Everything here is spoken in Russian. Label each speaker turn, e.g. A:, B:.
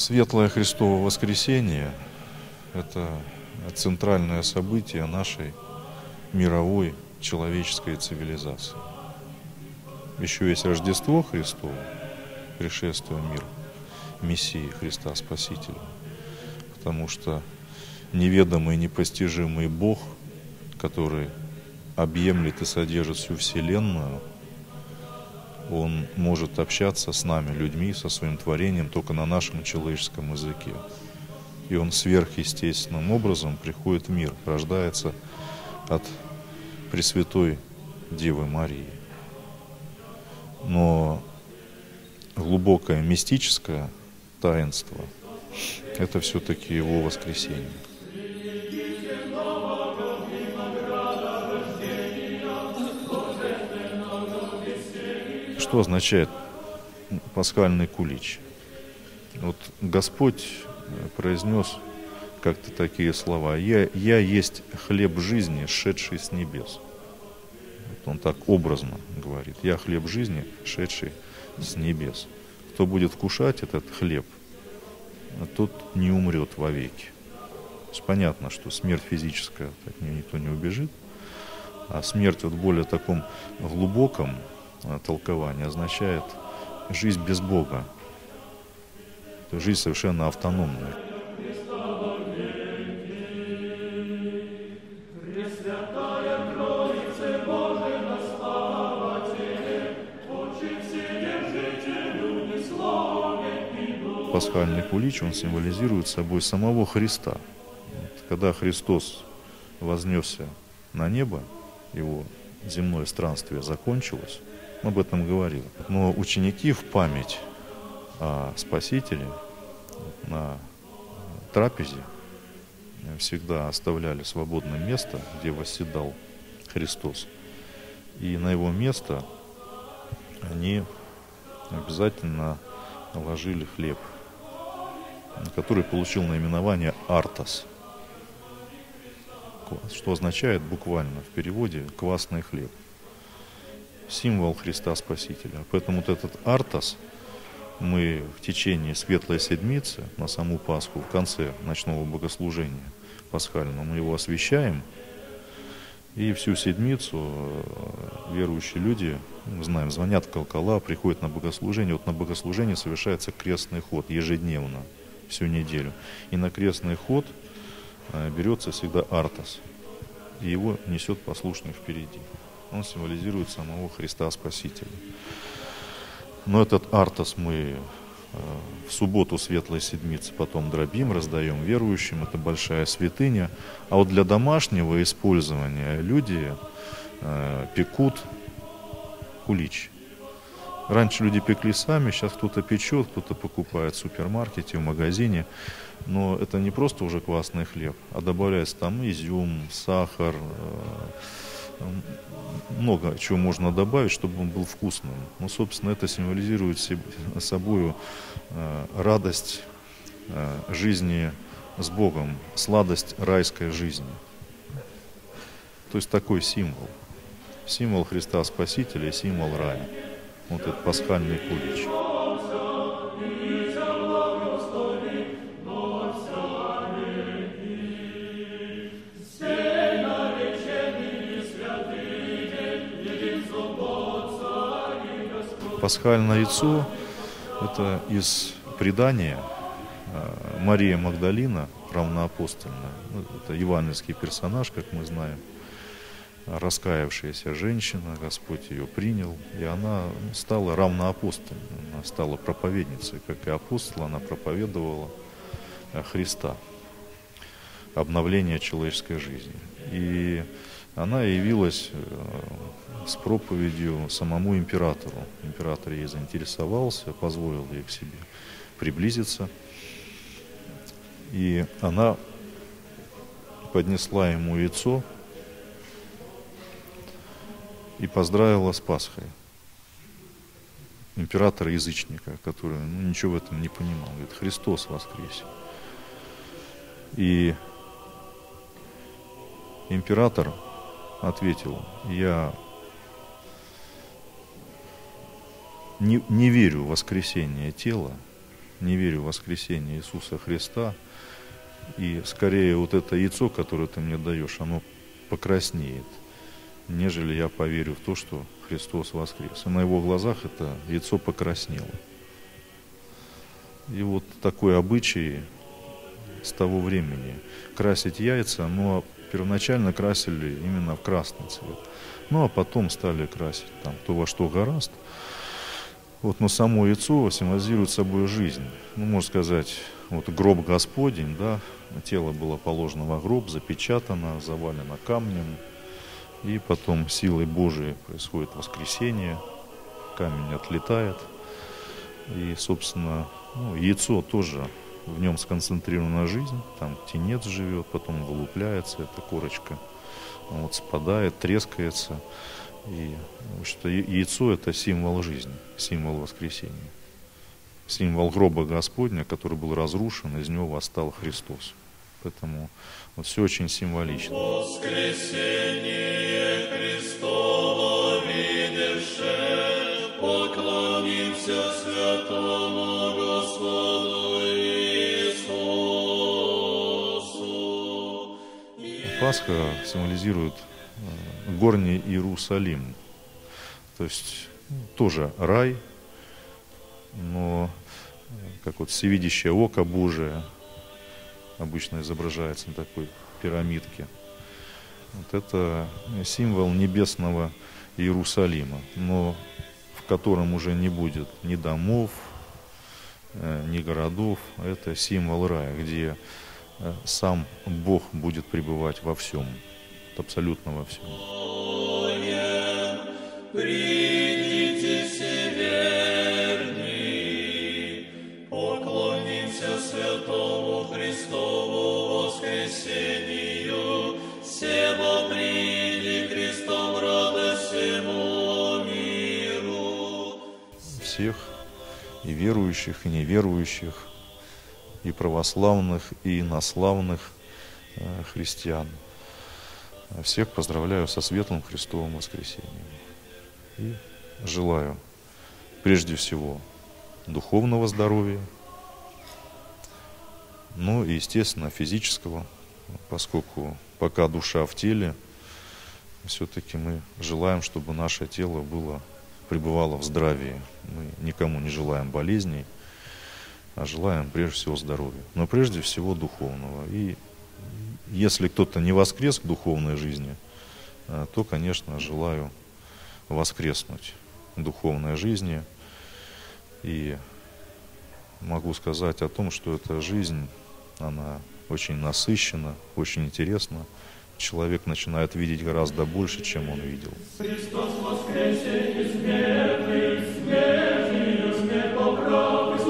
A: Светлое Христово воскресение – это центральное событие нашей мировой человеческой цивилизации. Еще есть Рождество Христово, пришествие в мир Мессии Христа Спасителя, потому что неведомый, непостижимый Бог, который объемлет и содержит всю Вселенную, Он может общаться с нами, людьми, со своим творением только на нашем человеческом языке. И Он сверхъестественным образом приходит в мир, рождается от Пресвятой Девы Марии. Но глубокое мистическое таинство – это все-таки Его воскресение. Что означает пасхальный кулич? Вот Господь произнес как-то такие слова. «Я, я есть хлеб жизни, шедший с небес». Он так образно говорит. «Я хлеб жизни, шедший с небес». Кто будет вкушать этот хлеб, тот не умрет вовеки. То есть понятно, что смерть физическая, от нее никто не убежит, а смерть вот более таком глубоком а, толковании означает жизнь без Бога. Это жизнь совершенно автономная. Пасхальный кулич, он символизирует собой самого Христа. Когда Христос вознесся на небо, его земное странствие закончилось, он об этом говорил. Но ученики в память о Спасителе на трапезе всегда оставляли свободное место, где восседал Христос. И на его место они обязательно ложили хлеб – который получил наименование «Артас», что означает буквально в переводе «квасный хлеб». Символ Христа Спасителя. Поэтому вот этот «Артас» мы в течение Светлой Седмицы, на саму Пасху, в конце ночного богослужения пасхального, мы его освещаем, и всю седмицу э, верующие люди, мы знаем, звонят колокола, приходят на богослужение. Вот на богослужение совершается крестный ход ежедневно – всю неделю. И на крестный ход э, берется всегда артас, и его несет послушник впереди. Он символизирует самого Христа Спасителя. Но этот артас мы э, в субботу Светлой Седмицы потом дробим, раздаем верующим, это большая святыня. А вот для домашнего использования люди э, пекут кулич – Раньше люди пекли сами, сейчас кто-то печет, кто-то покупает в супермаркете, в магазине. Но это не просто уже квасный хлеб, а добавляется там изюм, сахар, э, много чего можно добавить, чтобы он был вкусным. Ну, собственно, это символизирует собой э, радость э, жизни с Богом, сладость райской жизни. То есть такой символ. Символ Христа Спасителя и символ рая вот этот пасхальный кулич. Пасхальное яйцо – это из предания э, Мария Магдалина, равноапостольная. Ну, это евангельский персонаж, как мы знаем – раскаявшаяся женщина, Господь ее принял, и она стала равноапостольной, она стала проповедницей, как и апостол, она проповедовала э, Христа, обновление человеческой жизни. И она явилась э, с проповедью самому императору. Император ей заинтересовался, позволил ей к себе приблизиться. И она поднесла ему яйцо, и поздравила с Пасхой. императора-язычника, который ну, ничего в этом не понимал. Говорит, Христос воскресе. И император ответил, я не, не верю в воскресение тела, не верю в воскресение Иисуса Христа, и скорее вот это яйцо, которое ты мне даешь, оно покраснеет, нежели я поверю в то, что Христос воскрес. И на его глазах это яйцо покраснело. И вот такой обычай с того времени. Красить яйца, но первоначально красили именно в красный цвет. Ну а потом стали красить там то во что гораст. Вот, но само яйцо символизирует собой жизнь. Ну, можно сказать, вот гроб Господень, да, тело было положено во гроб, запечатано, завалено камнем, и потом силой Божией происходит воскресение, камень отлетает, и, собственно, ну, яйцо тоже в нем сконцентрирована жизнь, там тенец живет, потом вылупляется, эта корочка вот, спадает, трескается. И что яйцо это символ жизни, символ воскресения. Символ гроба Господня, который был разрушен, из него восстал Христос. Поэтому вот все очень символично. Воскресение Христово видевше, поклонимся святому Господу Иисусу. Пасха символизирует Э, горний Иерусалим. То есть ну, тоже рай, но э, как вот всевидящее око Божие обычно изображается на такой пирамидке. Вот это символ небесного Иерусалима, но в котором уже не будет ни домов, э, ни городов. Это символ рая, где сам Бог будет пребывать во всем абсолютно во всем. Придите верни, Всех и верующих, и неверующих, и православных, и инославных э, христиан. Всех поздравляю со светлым Христовым воскресением. И желаю прежде всего духовного здоровья, ну и, естественно, физического, поскольку пока душа в теле, все-таки мы желаем, чтобы наше тело было, пребывало в здравии. Мы никому не желаем болезней, а желаем прежде всего здоровья, но прежде всего духовного. И если кто-то не воскрес к духовной жизни, э, то, конечно, желаю воскреснуть к духовной жизни. И могу сказать о том, что эта жизнь, она очень насыщена, очень интересна. Человек начинает видеть гораздо больше, чем он видел. Христос воскресе из мертвых, смертью смерть поправ,